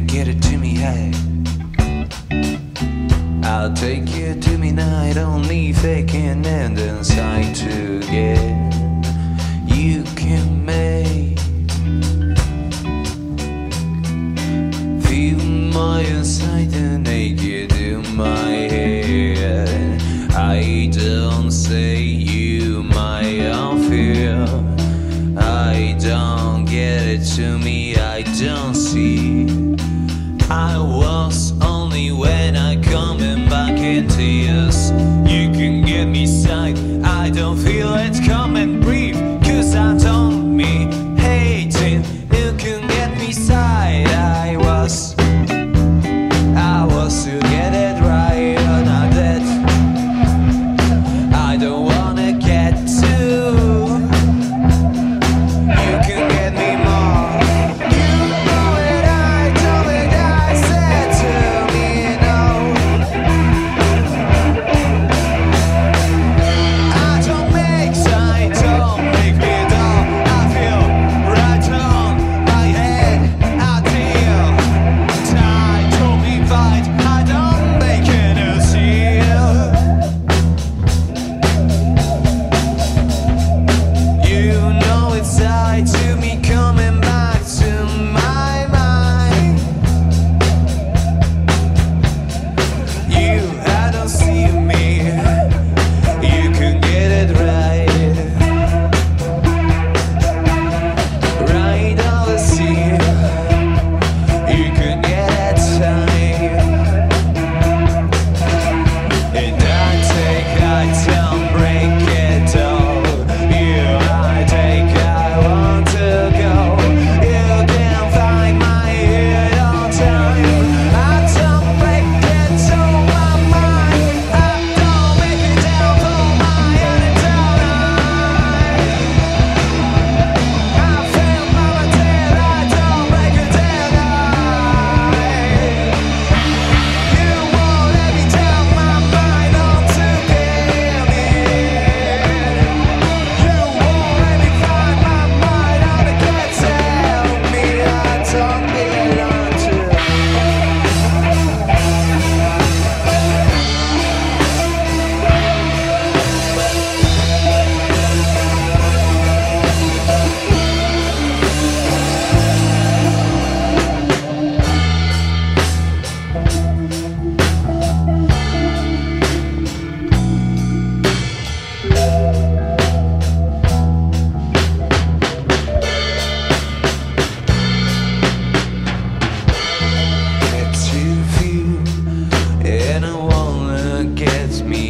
get it to me, hey. I'll take you to midnight, only faking and inside to get you can make. Feel my inside and naked in my head. I don't say you. I don't feel it, come and cause I don't me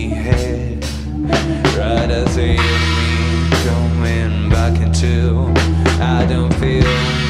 head. Right as they am coming back into I don't feel